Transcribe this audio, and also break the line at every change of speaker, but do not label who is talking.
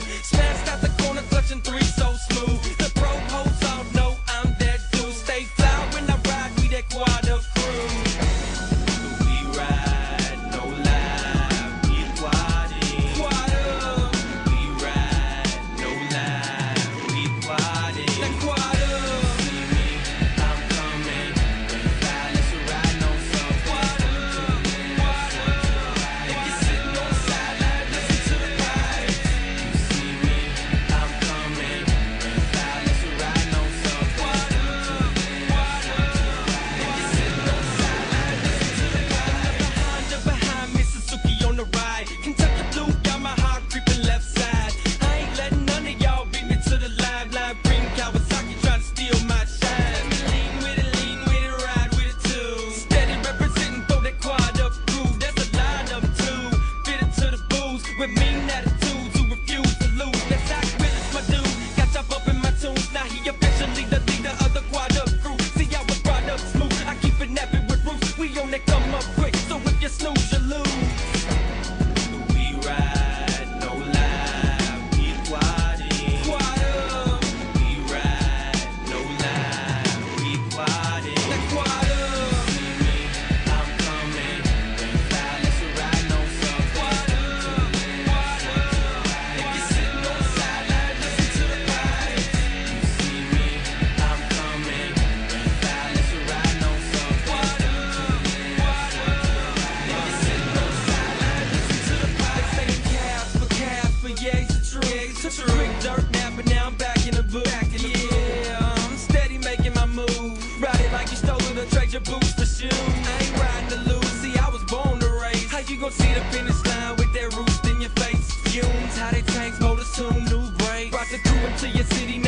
Smell Yeah, quick dirt nap, but now I'm back in the booth. yeah, I'm steady making my move. Ride it like you stole it or trade your boots for shoes. I ain't riding to lose, see, I was born to race. How you gon' see the finish line with that roost in your face? Fumes, how they tanks, motors tune, new brakes. Brought the crew into your city,